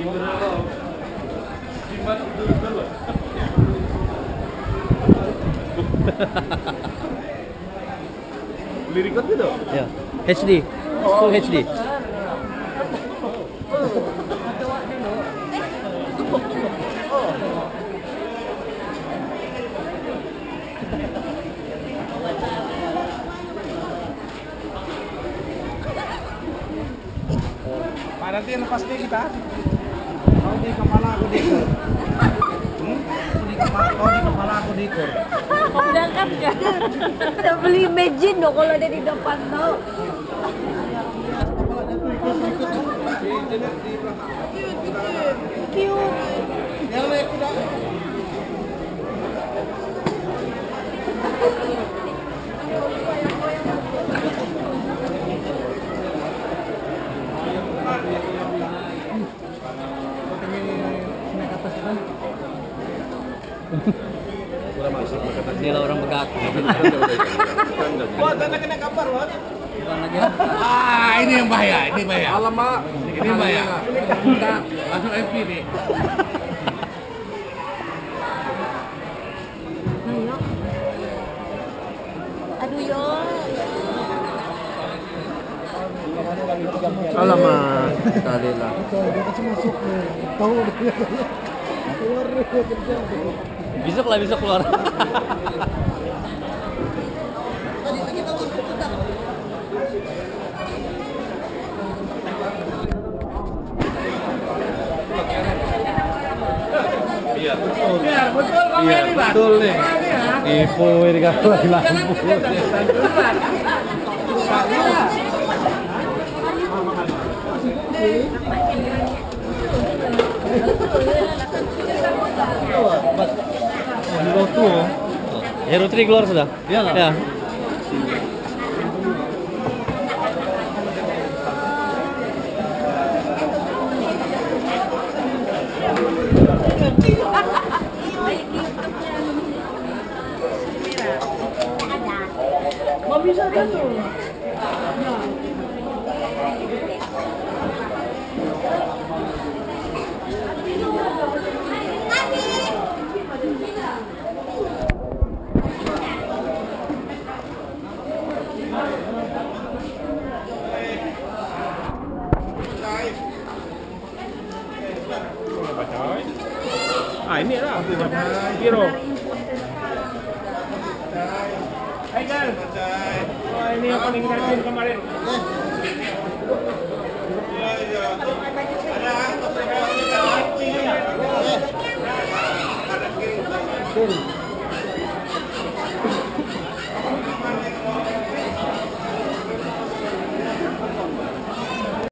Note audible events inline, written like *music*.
Beli record gitu? Ya. HD. Full oh. HD. Pak nanti lepas kita di kepala aku dikur. Hmm? Di kepala, kau di kepala aku dikur. Berangkat kan? Udah beli imagine dong kalau ada di depan tau. Cute. Yang naik kuda. Dia lah orang begak. Wah, tanda kena kabar, Wah. Bukan lagi. Ah, ini yang bahaya, ini bahaya. Alamak, Ini bahaya. Kita langsung MP nih. Ayo. Aduh yo. Alamak, sekali lah. *laughs* Besok lah besok keluar. Iya, betul Iya, Pak. betul nih. Ibu ini kan lagi lampu. Hero tuh. Hero 3 keluar sudah. Iya lah. Ya. Mau bisa kan tuh? Ah, ini lah. Hero. Hai guys. Wah, ini yang paling rajin kemarin. Ada